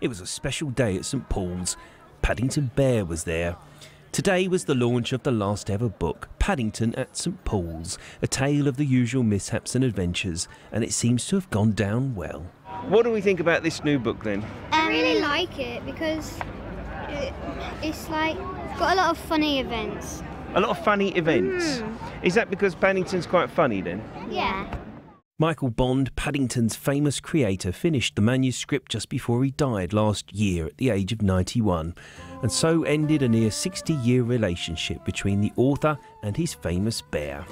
It was a special day at St Paul's. Paddington Bear was there. Today was the launch of the last ever book, Paddington at St Paul's, a tale of the usual mishaps and adventures, and it seems to have gone down well. What do we think about this new book then? I really like it because it, it's like got a lot of funny events. A lot of funny events. Hmm. Is that because Paddington's quite funny then? Yeah. Michael Bond, Paddington's famous creator, finished the manuscript just before he died last year at the age of 91, and so ended a near 60 year relationship between the author and his famous bear.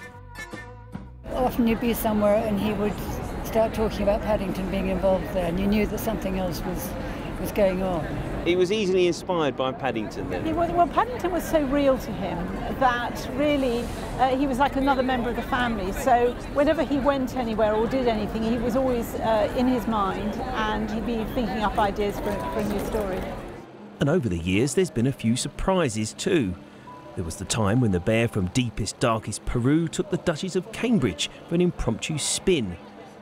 Often you'd be somewhere and he would start talking about Paddington being involved there, and you knew that something else was, was going on. He was easily inspired by Paddington then. He was, well, Paddington was so real to him that really uh, he was like another member of the family. So whenever he went anywhere or did anything, he was always uh, in his mind and he'd be thinking up ideas for, for a new story. And over the years, there's been a few surprises too. There was the time when the bear from deepest, darkest Peru took the Duchess of Cambridge for an impromptu spin.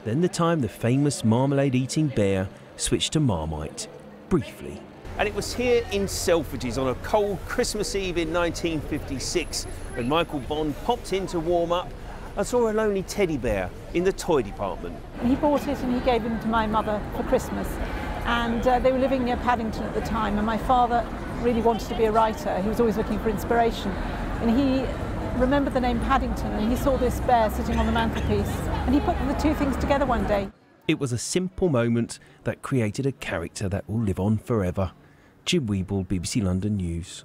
Then the time the famous marmalade eating bear switched to Marmite, briefly. And it was here in Selfridges on a cold Christmas Eve in 1956 when Michael Bond popped in to warm up and saw a lonely teddy bear in the toy department. He bought it and he gave him to my mother for Christmas. And uh, they were living near Paddington at the time, and my father really wanted to be a writer. He was always looking for inspiration. And he remembered the name Paddington, and he saw this bear sitting on the mantelpiece, and he put the two things together one day. It was a simple moment that created a character that will live on forever. Jim Wheble, BBC London News.